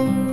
oh